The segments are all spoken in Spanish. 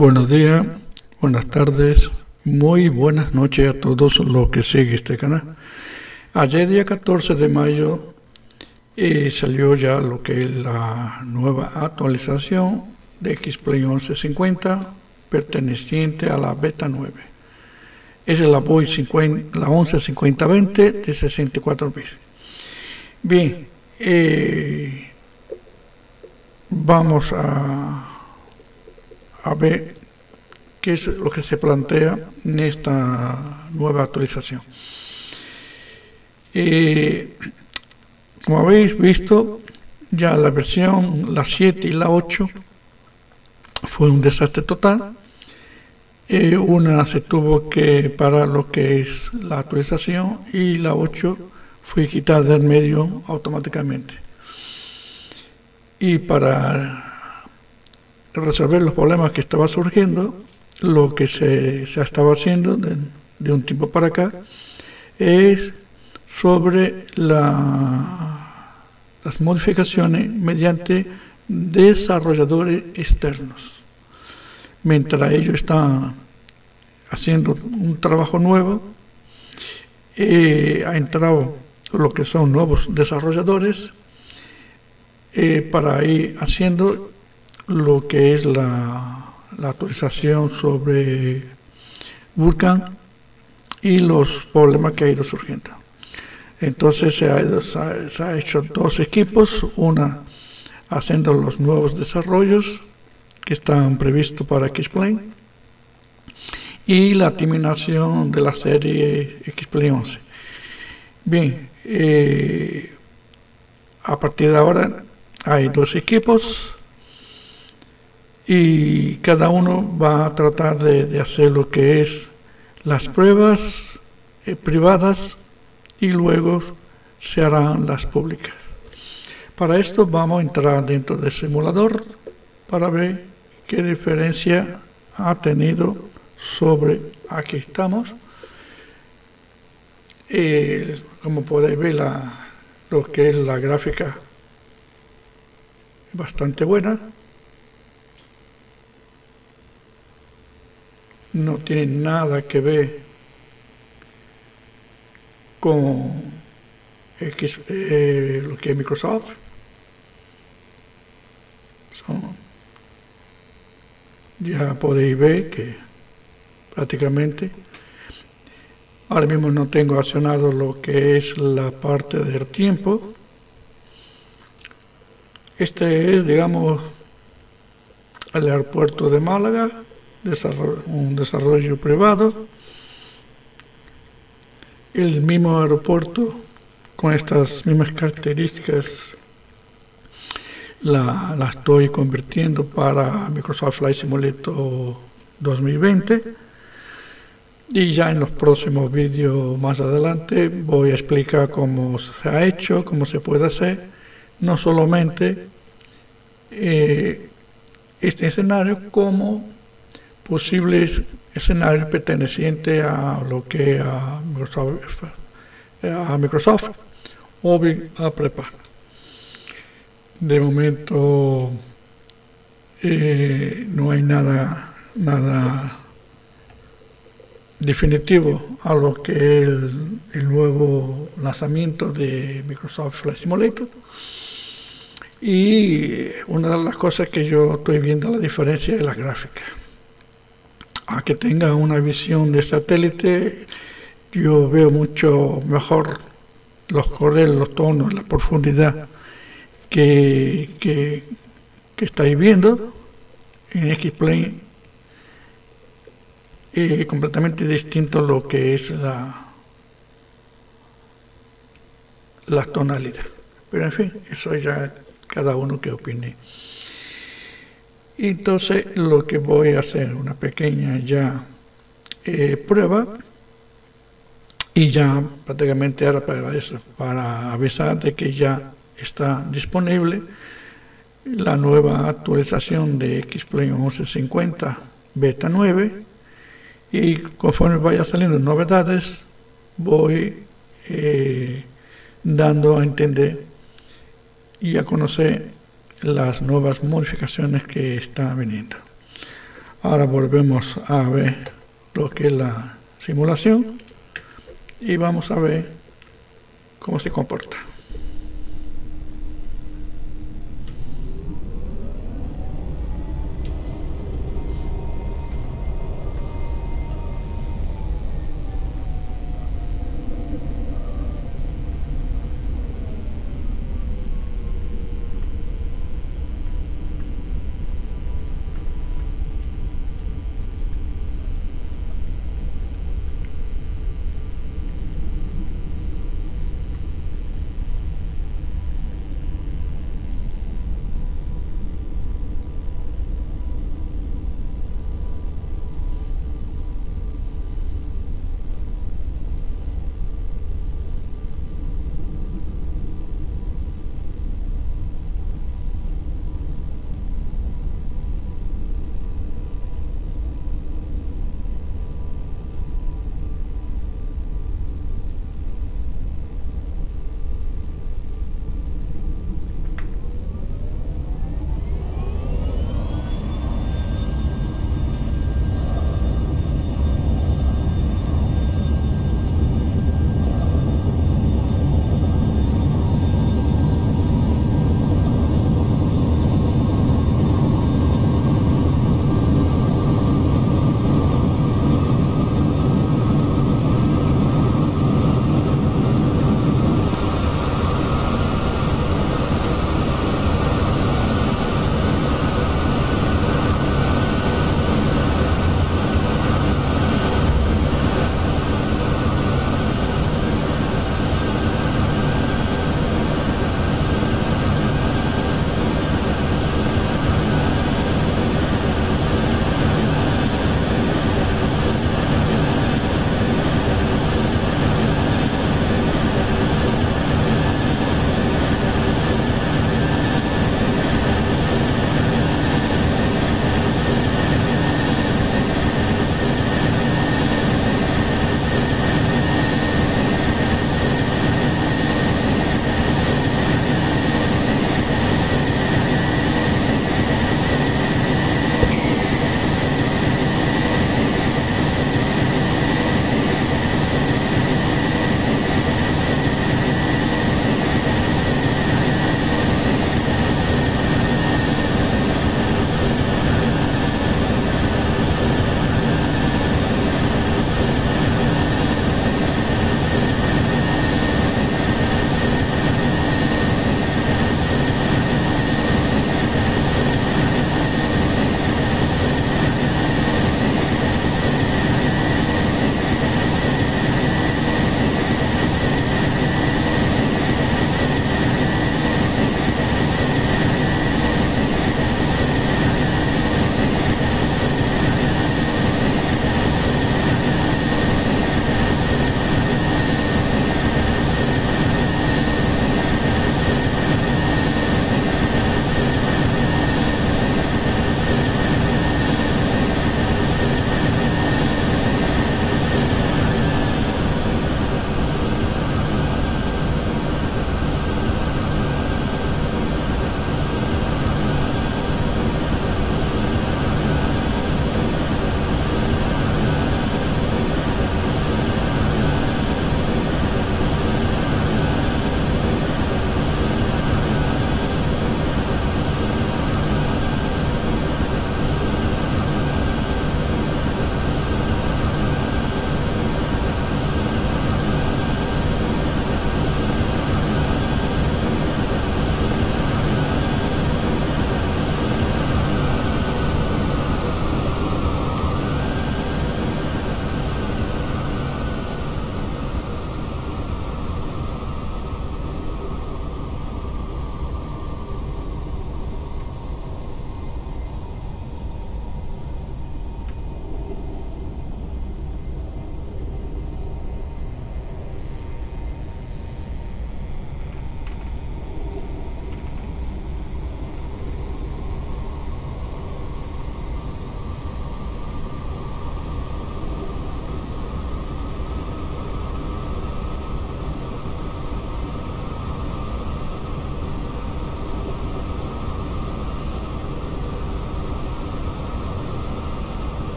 Buenos días, buenas tardes, muy buenas noches a todos los que siguen este canal. Ayer día 14 de mayo eh, salió ya lo que es la nueva actualización de Xplay 1150 perteneciente a la beta 9. Esa es la VoIP 50, la 115020 de 64 bits. Bien, eh, vamos a a ver qué es lo que se plantea en esta nueva actualización. Eh, como habéis visto, ya la versión, la 7 y la 8, fue un desastre total. Eh, una se tuvo que parar lo que es la actualización y la 8 fue quitada del medio automáticamente. Y para resolver los problemas que estaba surgiendo, lo que se, se estaba haciendo de, un tiempo para acá es sobre la, las modificaciones mediante desarrolladores externos. Mientras ellos están haciendo un trabajo nuevo, eh, ha entrado lo que son nuevos desarrolladores eh, para ir haciendo lo que es la, actualización sobre Vulkan y los problemas que ha ido surgiendo. Entonces se ha, hecho dos equipos, una haciendo los nuevos desarrollos que están previstos para X-Plane y la terminación de la serie X-Plane 11. Bien, eh, a partir de ahora hay dos equipos y cada uno va a tratar de, hacer lo que es las pruebas eh, privadas y luego se harán las públicas. Para esto vamos a entrar dentro del simulador para ver qué diferencia ha tenido sobre aquí estamos. Como podéis ver la, lo que es la gráfica bastante buena no tiene nada que ver con eh, lo que es Microsoft. ya podéis ver que prácticamente ahora mismo no tengo accionado lo que es la parte del tiempo. Este es, digamos, el aeropuerto de Málaga un desarrollo privado. El mismo aeropuerto con estas mismas características la, la estoy convirtiendo para Microsoft Flight Simulator 2020 y ya en los próximos vídeos más adelante voy a explicar cómo se ha hecho, cómo se puede hacer, no solamente eh, este escenario como posibles escenarios pertenecientes a lo que a Microsoft, a Microsoft o a Prepa. De momento eh, no hay nada, nada definitivo a lo que es el, nuevo lanzamiento de Microsoft Flight Simulator. Y una de las cosas que yo estoy viendo la diferencia es la gráfica a que tenga una visión de satélite, yo veo mucho mejor los colores, los tonos, la profundidad que, que, estáis viendo en X-Plane es completamente distinto lo que es la, la tonalidad. Pero en fin, eso ya cada uno que opine. Entonces lo que voy a hacer, una pequeña ya eh, prueba y ya prácticamente ahora para eso, para avisar de que ya está disponible la nueva actualización de Xplay 1150 Beta 9 y conforme vaya saliendo novedades voy eh, dando a entender y a conocer las nuevas modificaciones que están viniendo. Ahora volvemos a ver lo que es la simulación y vamos a ver cómo se comporta.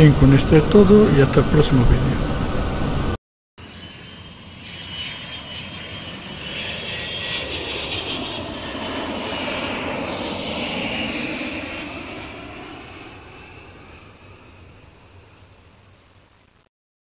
Bien, con esto es todo y hasta el próximo vídeo.